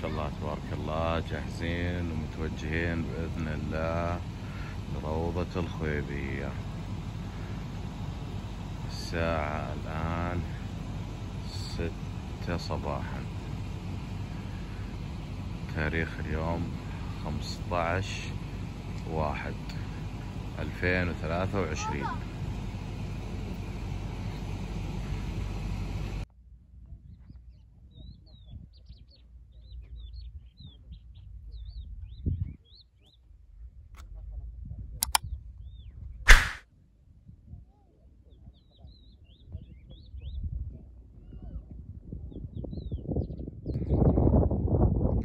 شاء الله تبارك الله جاهزين ومتوجهين بإذن الله لروضة الخويبية. الساعة الآن ستة صباحا. تاريخ اليوم خمسة عشر واحد ألفين وثلاثة وعشرين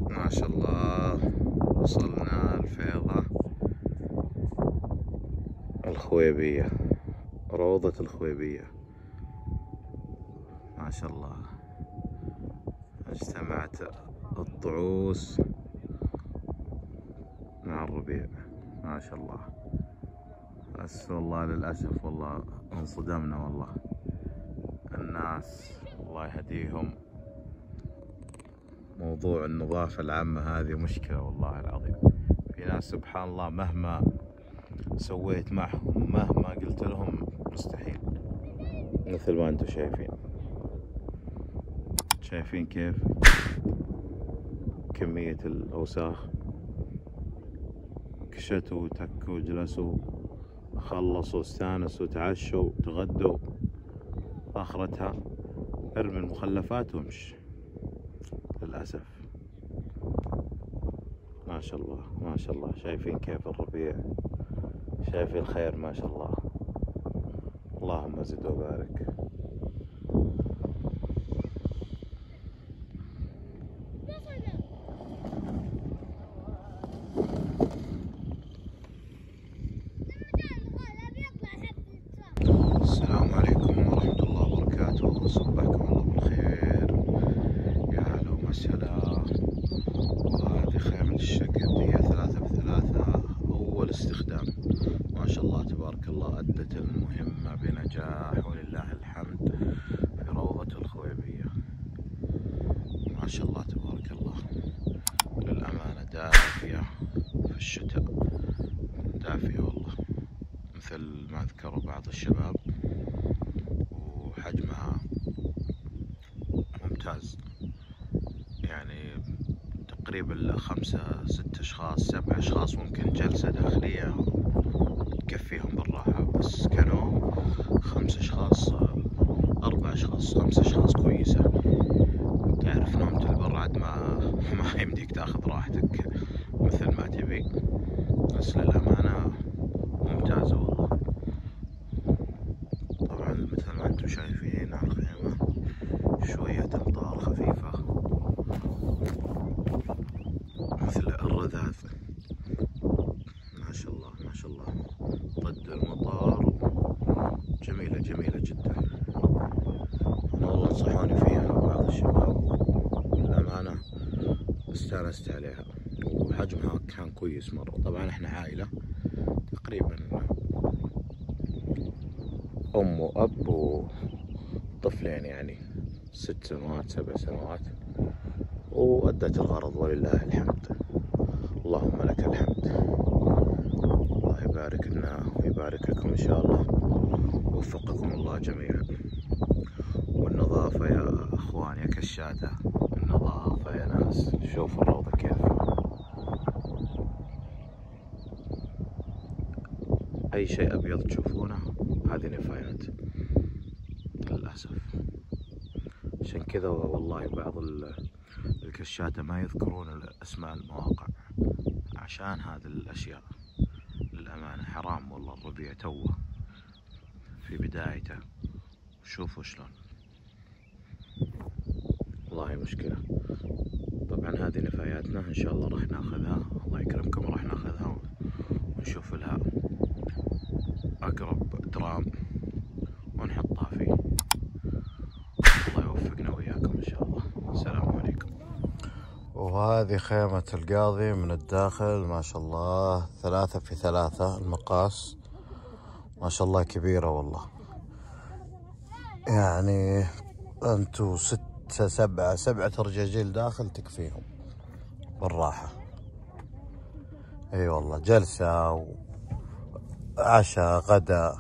ما شاء الله وصلنا الفيضة الخويبية. روضة الخويبية. ما شاء الله. اجتمعت الطعوس مع الربيع. ما شاء الله. بس والله للأسف والله انصدمنا والله. الناس الله يهديهم. موضوع النظافة العامة هذه مشكلة والله العظيم. في ناس سبحان الله مهما سويت معهم. مهما قلت لهم مستحيل. مثل ما أنتم شايفين. شايفين كيف؟ كمية الأوساخ. كشتوا وتكوا جلسوا خلصوا استانسوا تعشوا تغدوا. آخرتها ارمي المخلفات وامش. للأسف. ما شاء الله ما شاء الله. شايفين كيف الربيع. شايفين الخير ما شاء الله. اللهم زد وبارك السلام عليكم ورحمة الله وبركاته صبحكم الله بالخير يا هلا وسهلا وهذه خيمة الشقيقية ثلاثة بثلاثة أول استخدام شاء الله تبارك الله أدت المهمة بنجاح ولله الحمد في روضة الخويبية. ما شاء الله تبارك الله. للأمانة دافية في الشتاء. دافية والله. مثل ما ذكروا بعض الشباب. وحجمها ممتاز. يعني تقريبا خمسة ست أشخاص سبع أشخاص ممكن جلسة داخلية تكفيهم بالراحة بس كانوا خمس أشخاص أربع أشخاص خمس أشخاص كويسة. تعرف نومة البراد ما ما يمديك تأخذ راحتك مثل ما تبي. بس للأمانة ممتازة والله. طبعا مثل ما أنتم شايفين على الخيمة شوية أمطار خفيفة. مثل الرذاذ. ما شاء الله ما شاء الله. ضد المطار. جميلة جميلة جدا. والله نصحوني فيها بعض الشباب. للأمانة استانست عليها. وحجمها كان كويس مرة. طبعا إحنا عائلة تقريبا. أم وأب وطفلين يعني. ست سنوات سبع سنوات. وأدت الغرض ولله الحمد. اللهم لك الحمد. الله يبارك لنا ويبارك لكم إن شاء الله. وفقكم الله جميعا. والنظافة يا أخوان يا كشاتة. النظافة يا ناس. شوفوا الروضة كيف. أي شيء أبيض تشوفونه هذه نفايات. للأسف. عشان كذا والله بعض ال- الكشاتة ما يذكرون أسماء المواقع. عشان هذه الأشياء. للأمانة حرام والله الربيع توه. في بدايته. شوفوا شلون. والله مشكلة. طبعا هذه نفاياتنا إن شاء الله راح ناخذها. الله يكرمكم راح ناخذها ونشوف لها أقرب درام ونحطها فيه. الله يوفقنا وإياكم إن شاء الله. السلام عليكم. وهذه خيمة القاضي من الداخل ما شاء الله ثلاثة في ثلاثة المقاس. ما شاء الله كبيرة والله. يعني أنتوا ستة سبعة سبعة رجاجيل داخل تكفيهم بالراحة. أي والله جلسة وعشاء غدا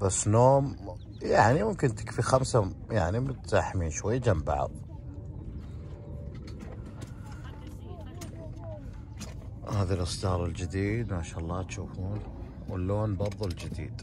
بس نوم يعني ممكن تكفي خمسة يعني متزاحمين شوي جنب بعض. هذا الأصدار الجديد ما شاء الله تشوفون. واللون برضو الجديد.